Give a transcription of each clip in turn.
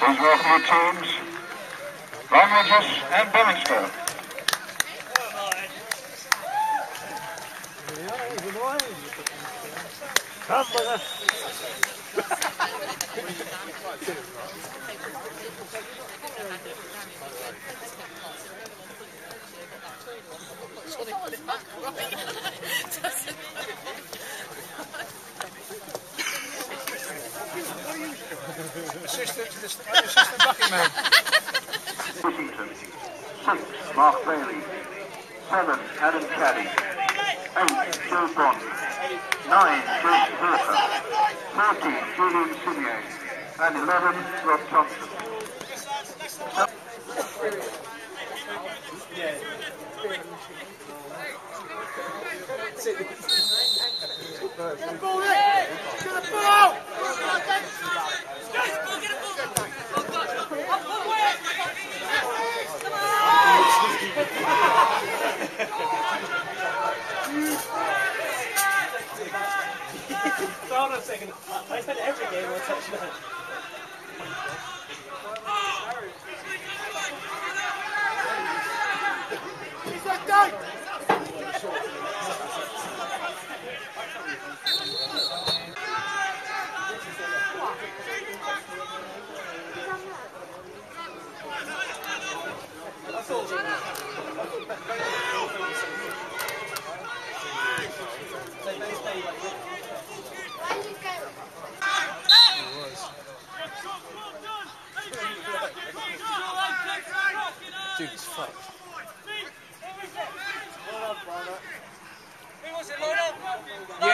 These were the teams, Lyme Regis and Billingstone. Assistant to the assistant bucket oh, man. Whittington. Six, Mark Bailey. Seven, Adam Caddy. Eight, Joe Bond. Nine, James Hurter. Thirteen, Julian Simeon. And eleven, Rob Thompson. Hold on a second. I spent every game on touchdown. Dude's fucked. You,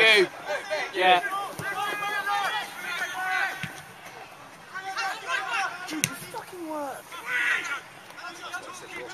you. Yeah. Dude, you fucking work.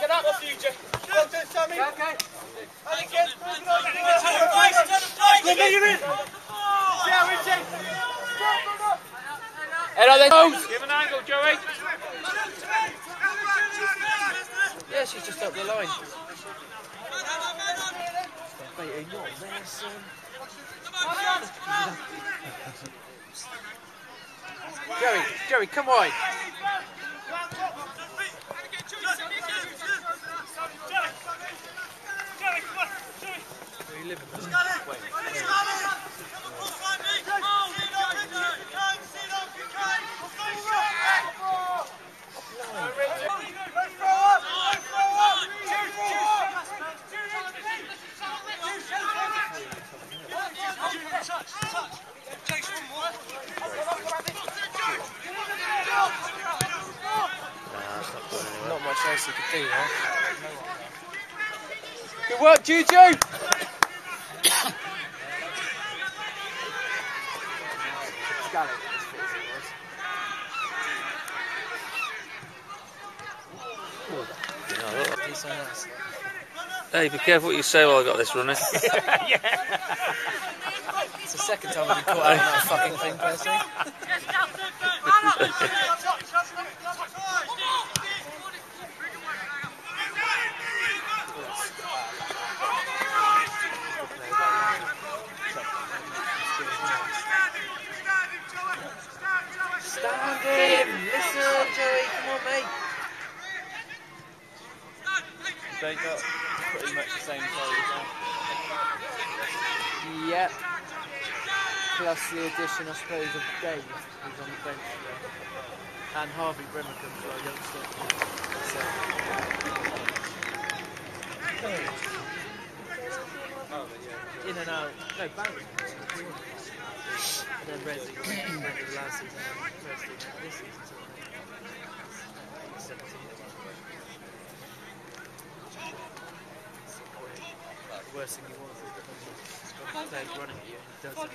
Get up off you, Jeff. Well done, Sammy. Okay. And again, move it on. Go, you're in. Head on the. Give an angle, Joey. Yeah, she's just up the line. Mate, not there, son? Joey, Joey, come on. Where you living? Wait. Not much else you could do, huh? Good work, Juju! Got it. He's so nice. Hey, be careful what you say while I've got this running. It's the second time I've been caught out on that fucking thing, personally. Stand him! Listen, Joey, come on, mate. They got pretty much the same size. Yep. Plus the addition, I suppose, of Dave, who's on the bench today. And Harvey Brimacombe for our youngster. In and out. No, Barry. And then Resi the last season this season. Worst thing you want is when the player's running at you and does it.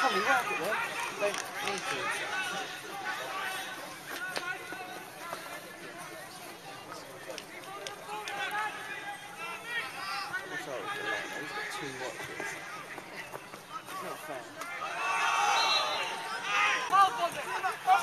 Probably work it then. Don't need to. What's up with Delano? He's got two watches. It's not fair. Hours would be much better. How many hours you got? 30 Yeah, so I think I can top it out with swimming pool lifeguarding and teaching.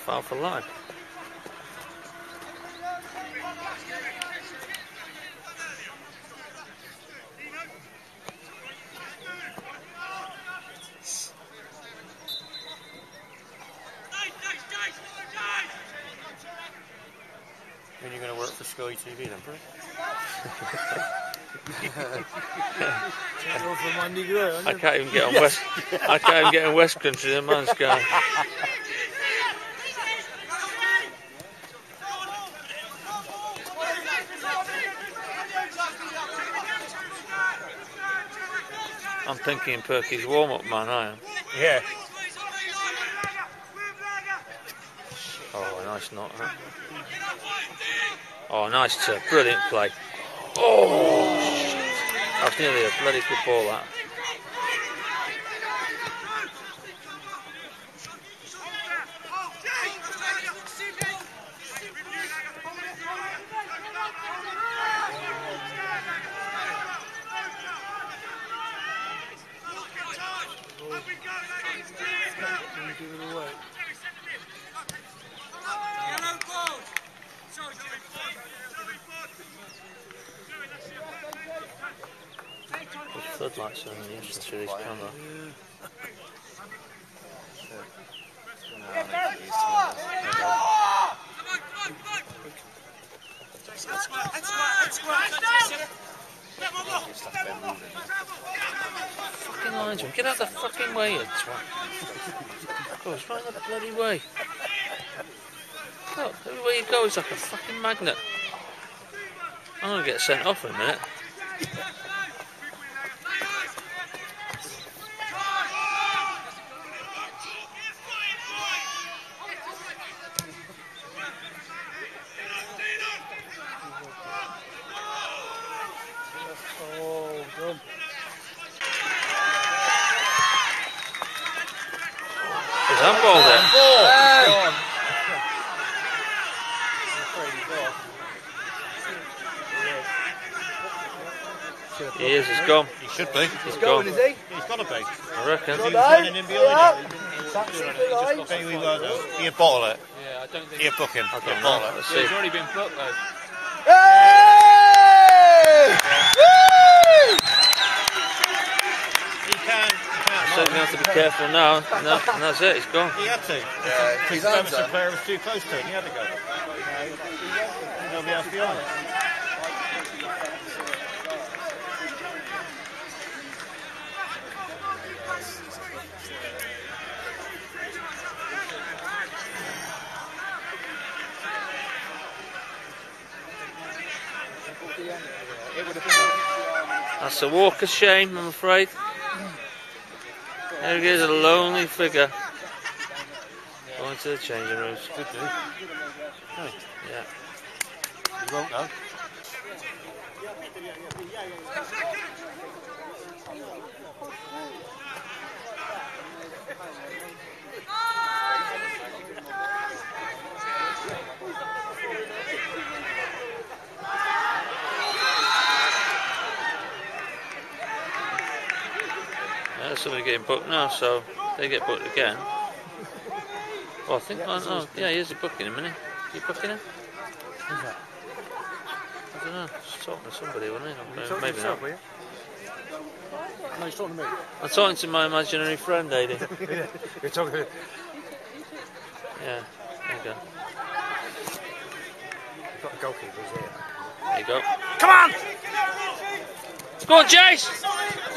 Foul for life. When are going to work for Sky TV then, Brit? I can't even get on West. I can't even get on West Country. The man's gone. Thinking Perky's warm-up man. I am. Yeah. Oh, nice knock. Huh? Oh, nice tip. Brilliant play. Oh, shit. That was nearly a bloody good ball, that. Are only entrance through this camera. Fucking linesman, get out the fucking way, you twat. Go, it's right the bloody way. Look, everywhere you go is like a fucking magnet. I'm gonna get sent off in a minute. Oh, done. There's handball there. Hey! He is, he's gone. He should be. He's gone. Is he? He's got to be. I reckon. He was running in behind it. Taxi for life. Maybe we won't know. He'll bottle it. Yeah, I don't think He'll book him. I don't know. bottle it. Let's Yeah, he's already been booked though. Hey! Woo! He can. He can. So to be careful now. No, and that's it, he's gone. He had to. Yeah, His his hands player was too close to him. He had to go. Nobody else behind. It That's a walk of shame, I'm afraid. There he is, a lonely figure. Going to the changing rooms. Good news. Oh, yeah. He won't know. Yeah, somebody getting booked now, so they get booked again. Well, I think, oh, oh, yeah, he is a booking him, isn't he? Is he booking him? I don't know. Just talking to somebody, wasn't he? Uh, talking to Maybe yourself, not. No, he's talking to me. I'm talking to my imaginary friend, Aidy. You're talking to Yeah, there you go. You've got the goalkeepers here. There you go. Come on! Go on, Jace!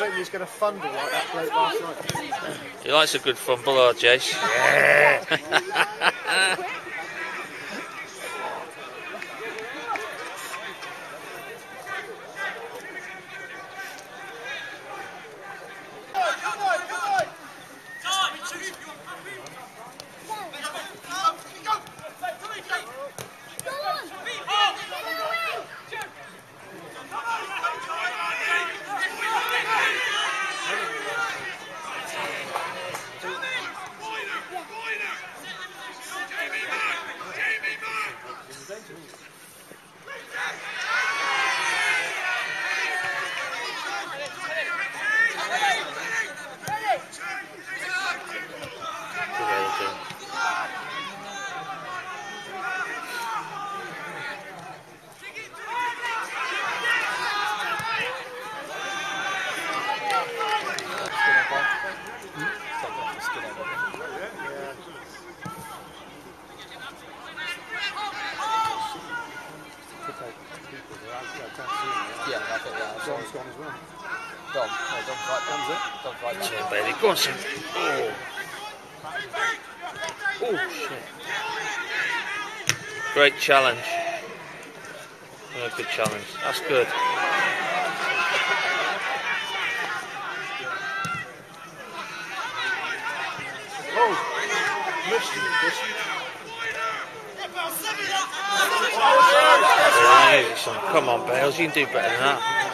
Hoping he was going to fumble like that late last night. He likes a good fumble, oh, Jace. Good John's gone as well. Dom. No, Dom's right. Dom's it. Dom's right. On, Bailey. Go on, son. Oh. Oh, shit. Great challenge. Yeah, good challenge. That's good. Oh! Missed him, missed. Yeah. Come on, Bales. You can do better than that.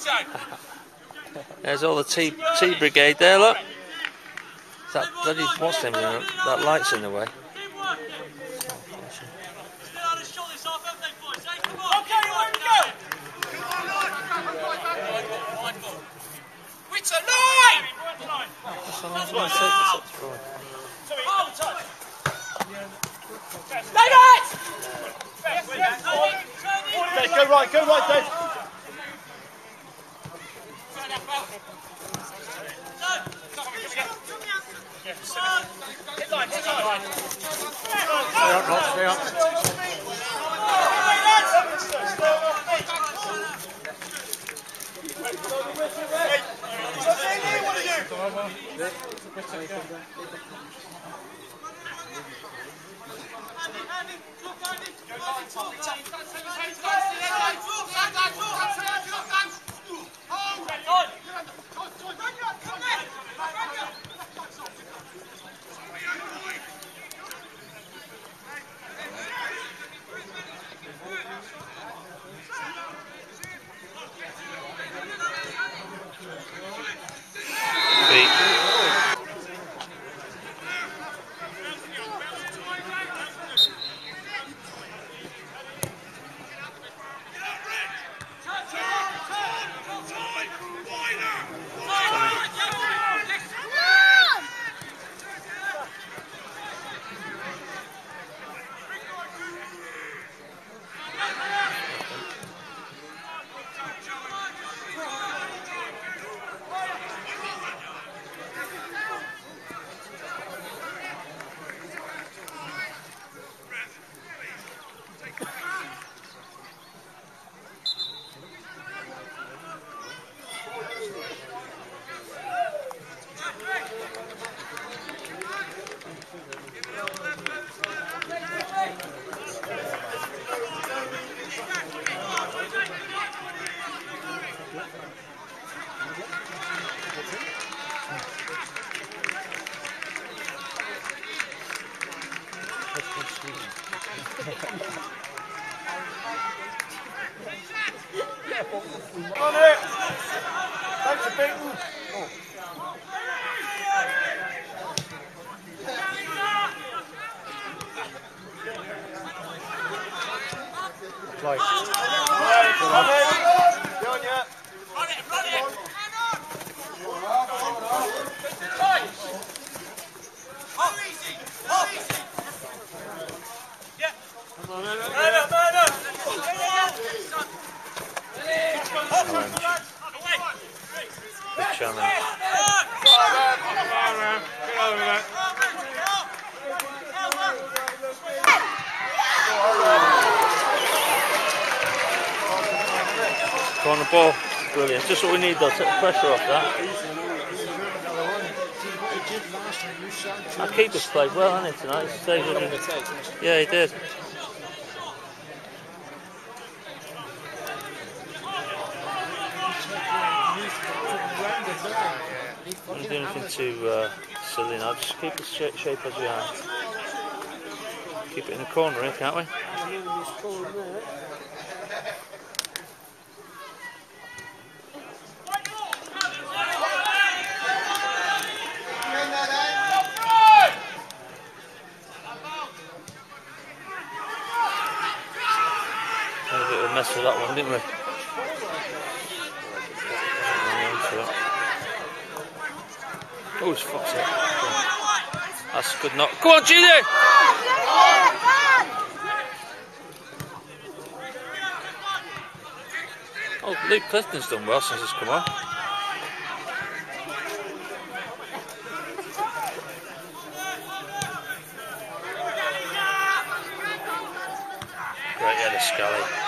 There's all the tea, tea brigade there, look. That bloody, what's them, that light's in the way. All right. Dave, go right, go right, Dave. Stay up, Ross, stay up. Andy, Andy, look, Andy, you're going to talk to me. On it! Thanks for beating! Big challenge. Corner ball. Brilliant. Just what we need though. Take the pressure off that. Our keeper's played well, hasn't he, tonight? Yeah, he did. Don't do anything too uh, silly now. Just keep it straight shape as we are. Keep it in the corner here, can't we? A bit of mess with that one, didn't we? Oh, it's fucked it. That's good knock. Go on, Judy! Oh, Luke Clifton's done well since he's come on. Great Scully. Scully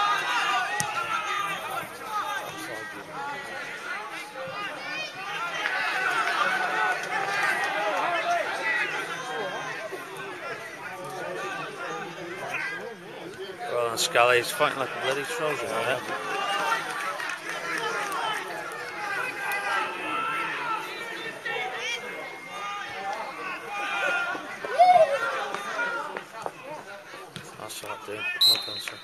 is fighting like a bloody Trojan right now. That's what I do. Well done, sir.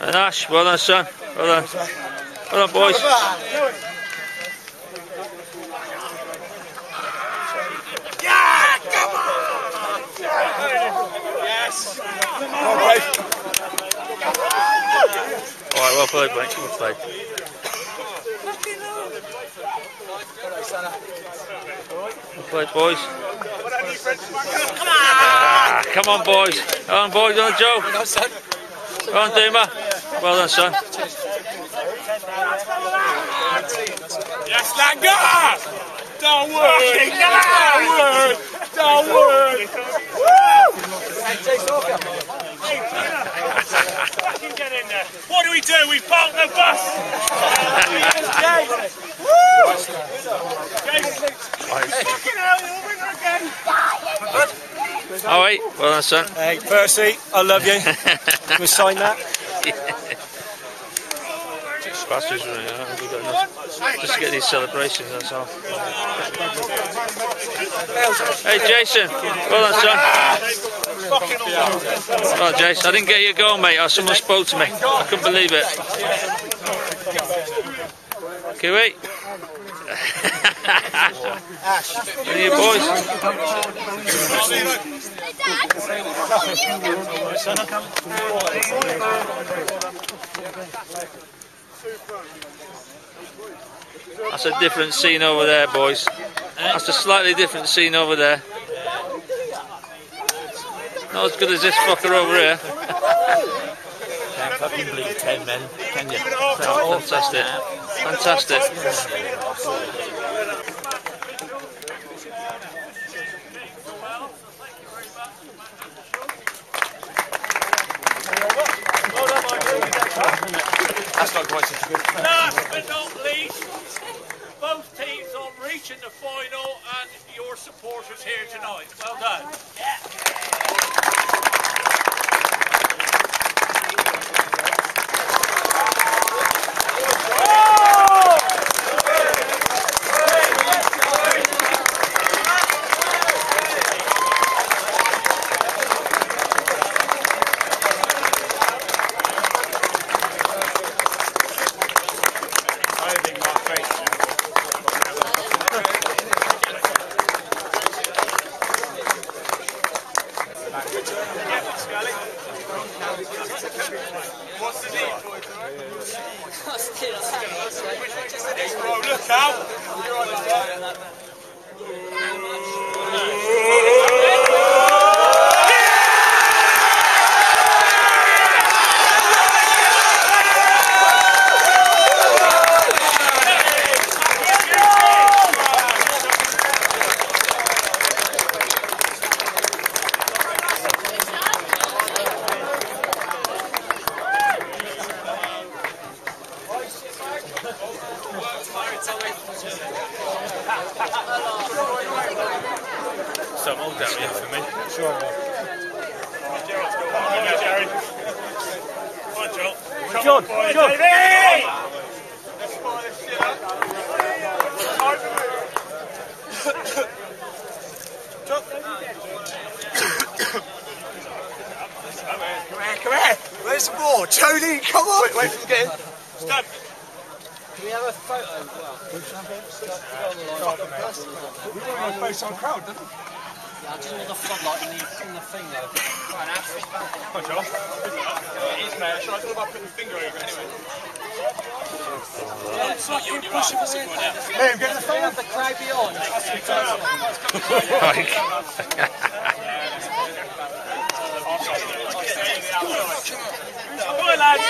And Ash, well done, son. Well done. Well done, boys. All right, well played. Well played. Well played, boys. Come on! Come on, boys. Come on, boys. Come on, Joe. Come on, Dima. Well done, son. Yes, Langer! Don't worry! Don't worry! Don't worry! Well done, son. Hey, Percy, I love you. we sign that. Bastards, really, huh? We've got enough. Just to get these celebrations, that's all. Hey, Jason. Well done, son. Well, Jason, I didn't get your going, mate. Oh, someone spoke to me. I couldn't believe it. Kiwi. Of you boys? That's a different scene over there, boys. That's a slightly different scene over there. Not as good as this fucker over here. Can't fucking believe 10 men, can you? Fantastic. Fantastic. That's not quite such a good. Last but not least, both teams on reaching the final and your supporters here tonight. Well done. Hey, bro, look out! Where's the ball? Tony, come on. Wait, wait, get in. Stand. Can we have a photo as well? We don't want to face our crowd, do Yeah, I just want the floodlight in the, in the thing though. Come on, Joel. It is, mate. Shall I talk about putting your finger over it anyway? It's like you're pushing the head down. Hey, I'm getting the Can we have the crowd beyond? Come on, lads.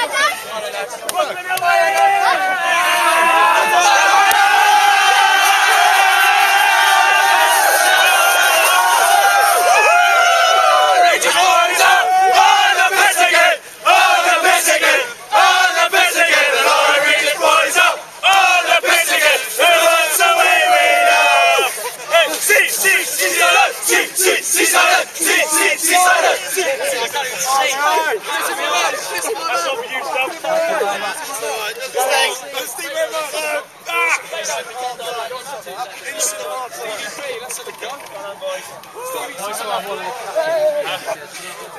Come on, let